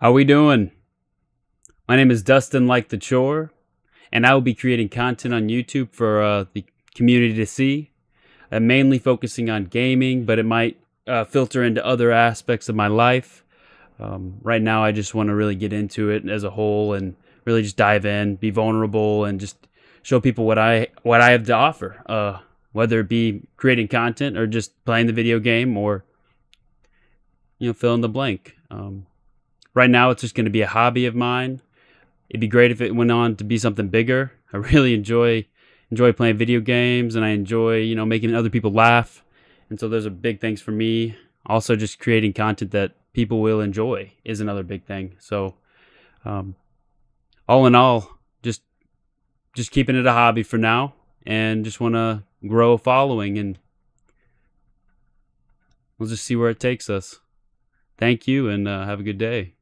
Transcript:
How we doing? My name is Dustin Like the Chore, and I will be creating content on YouTube for uh, the community to see. I'm mainly focusing on gaming, but it might uh, filter into other aspects of my life. Um, right now, I just want to really get into it as a whole and really just dive in, be vulnerable, and just show people what I what I have to offer. Uh, whether it be creating content or just playing the video game or you know fill in the blank. Um, right now, it's just going to be a hobby of mine. It'd be great if it went on to be something bigger. I really enjoy enjoy playing video games and I enjoy, you know, making other people laugh. And so those are big things for me. Also just creating content that people will enjoy is another big thing. So um, all in all, just just keeping it a hobby for now and just want to grow a following and we'll just see where it takes us. Thank you and uh, have a good day.